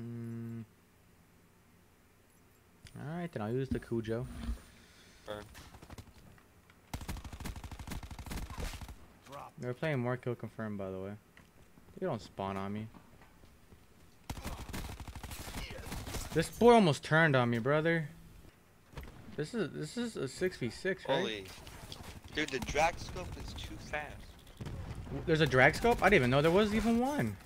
Hmm. Alright, then I'll use the Cujo. Burn. They're playing more kill confirmed, by the way. You don't spawn on me. This boy almost turned on me, brother. This is this is a six v six, right? Holy. Dude, the drag scope is too fast. There's a drag scope. I didn't even know there was even one.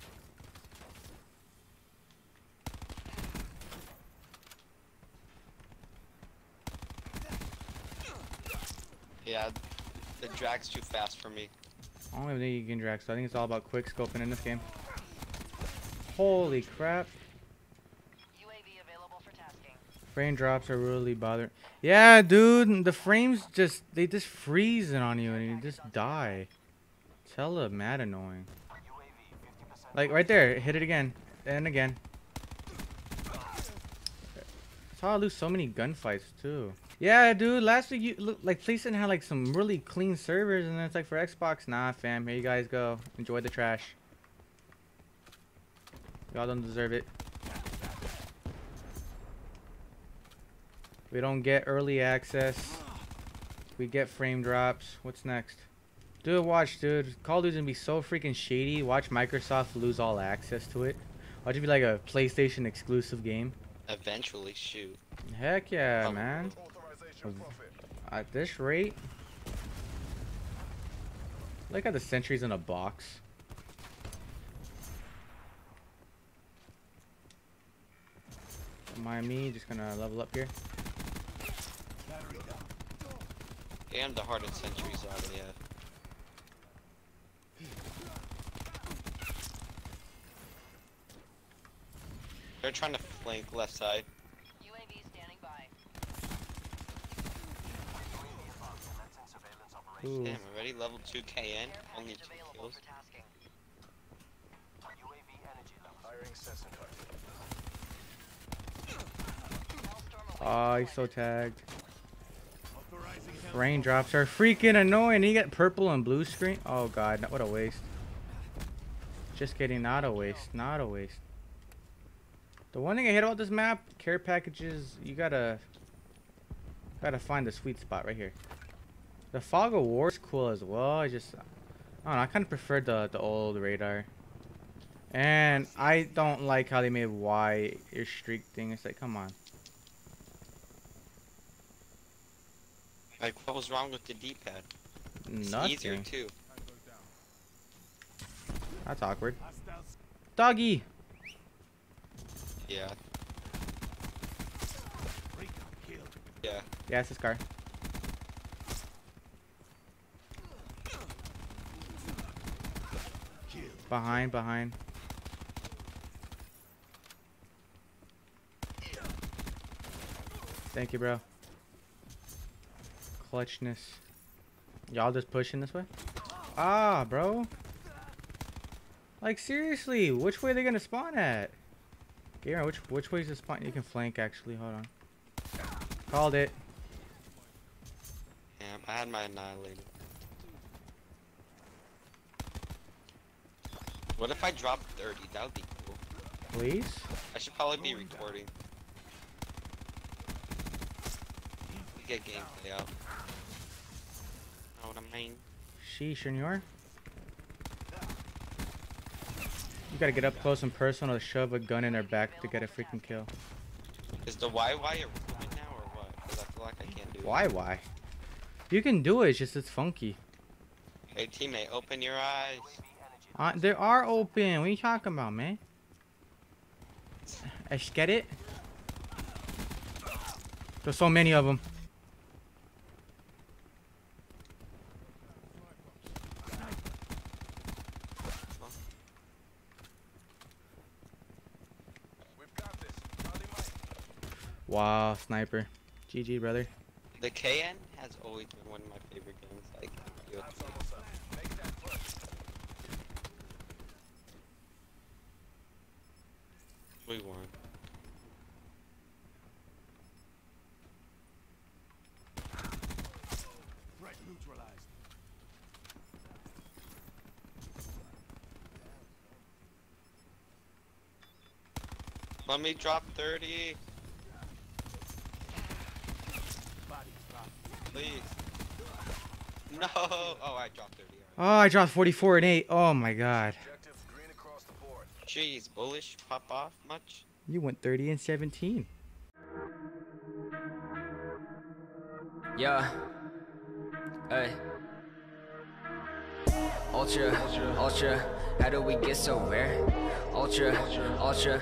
Yeah, the drag's too fast for me. I don't even think you can drag, so I think it's all about quick scoping in this game. Holy crap. UAV available for tasking. Frame drops are really bothering. Yeah, dude, the frames just they just freezing on you and you just die. It's hella mad annoying. Like right there, hit it again and again. That's how I lose so many gunfights too. Yeah, dude. Last week, you look like PlayStation had like some really clean servers, and then it's like for Xbox, nah, fam. Here you guys go. Enjoy the trash. Y'all don't deserve it. We don't get early access. We get frame drops. What's next? Dude, watch, dude. Call of Duty's gonna be so freaking shady. Watch Microsoft lose all access to it. Watch it be like a PlayStation exclusive game. Eventually, shoot. Heck yeah, Oh. man. At this rate. Look at the sentries in a box. Mind me, just gonna level up here. Damn, the hardest sentries out yet. Uh, They're trying to flank left side. Ooh. Damn, already level 2 KN, only 2 available kills. for tasking. Hellstorm Oh, he's so tagged. Raindrops are freaking annoying. He got purple and blue screen. Oh god, what a waste. Just kidding, not a waste, not a waste. The one thing I hate about this map, care packages, you gotta gotta find the sweet spot right here. The fog of war is cool as well. I just I don't know, I kind of prefer the the old radar. And I don't like how they made Y your streak thing. It's like, come on. Like, what was wrong with the D-pad? It's easier Nothing. too. That's awkward. Doggy. Yeah. Yeah. Yeah, it's this car. Behind, behind. Thank you, bro. Clutchness. Y'all just pushing this way? Ah, bro. Like seriously, which way are they gonna spawn at? Garen, which which way is the spawn? You can flank actually. Hold on. Called it. Damn, I had my annihilator. What if I drop 30? That would be cool. Please. I should probably be oh, recording. To get gameplay out. Know what I mean? Sheesh, Senor. You gotta get up close and personal to shove a gun in their back to get a freaking kill. Is the YY irrelevant now or what? Because I feel like I can't do it. Why, why? You can do it, it's just it's funky. Hey teammate, open your eyes. Uh, they are open. What are you talking about, man? Let's get it. There's so many of them. Wow, sniper. GG, brother. The KN has always been one of my favorite games. Like, you know, we won. Let me drop 30. Please. No. Oh, I dropped 30. Oh, I dropped 44 and 8. Oh my god. Jeez, bullish pop off much? You went 30 and 17. Yeah. Hey. Ultra, ultra, ultra, how do we get so rare? Ultra, ultra.